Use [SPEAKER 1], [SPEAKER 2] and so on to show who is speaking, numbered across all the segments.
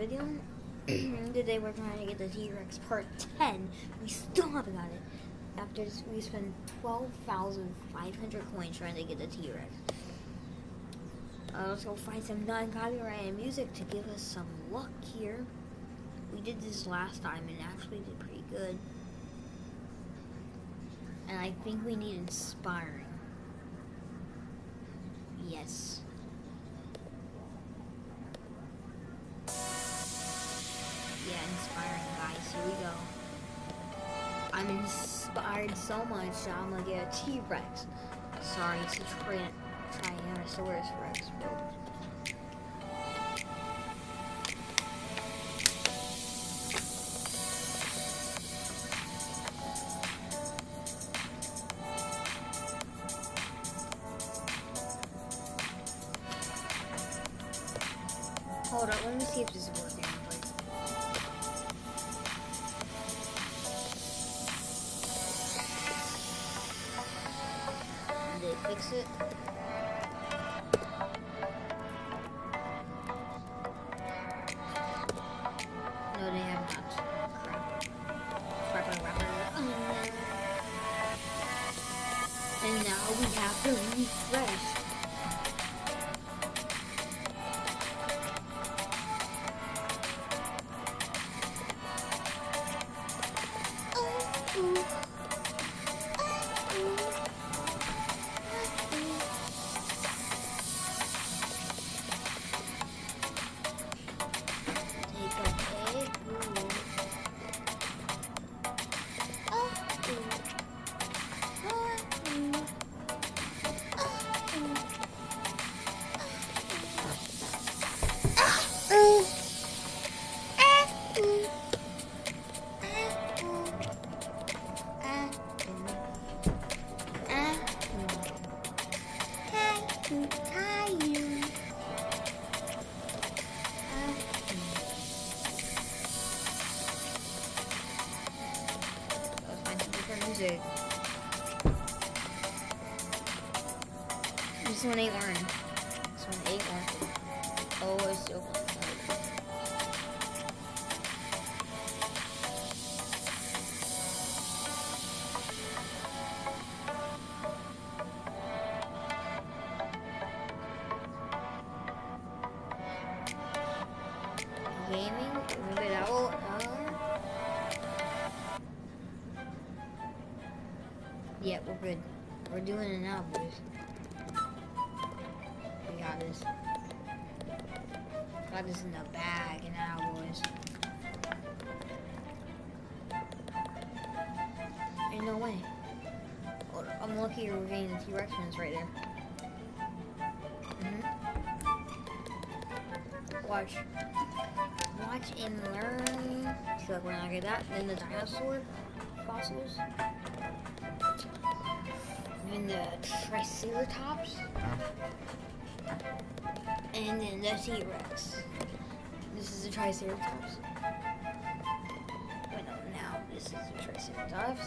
[SPEAKER 1] video. Today we're trying to get the T-Rex Part 10. We still haven't got it. After we spent 12,500 coins trying to get the T-Rex. Uh, let's go find some non-copyrighted music to give us some luck here. We did this last time and actually did pretty good. And I think we need inspiring. Yes. Inspired so much that I'm gonna get a T-Rex. Sorry, it's a tri Tyrannosaurus Rex, bro. Hold on, let me see if this is Did This one ain't learned. This one ain't learned. Oh, it's still. Gaming, it we're good. We're doing it now, boys. We got this. Got this in the bag now, boys. Ain't no way. I'm lucky we're getting the T-Rex ones right there. Mhm. Watch. Watch and learn. See, like when I get that, then the dinosaur fossils and the Triceratops, and then the T-Rex. This is the Triceratops. Wait, no, now this is the Triceratops.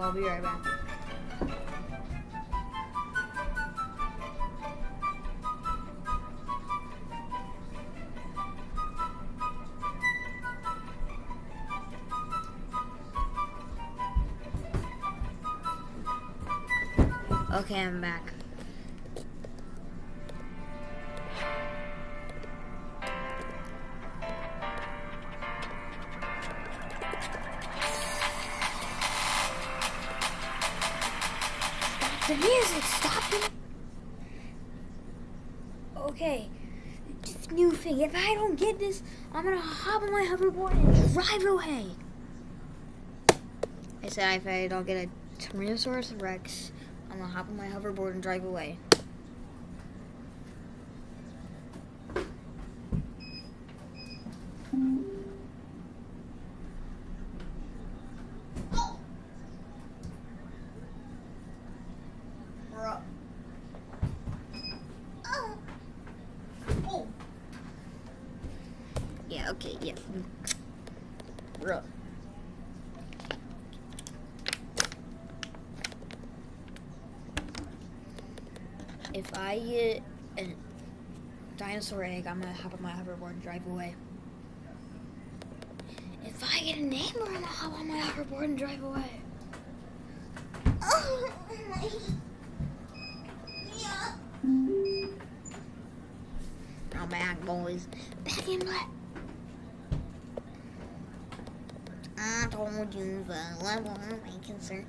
[SPEAKER 1] I'll be right back. Okay, I'm back. The music stopping? Okay, this new thing. If I don't get this, I'm gonna hop on my hoverboard and drive away. I said if I don't get a Tyrannosaurus Rex, I'm gonna hop on my hoverboard and drive away. Oh. Oh. Yeah, okay, yeah. Bro. If I get a dinosaur egg, I'm gonna hop on my hoverboard and drive away. If I get a name, I'm gonna hop on my hoverboard and drive away. Oh, my. Back, boys. Back in black. I told you the level of my concern.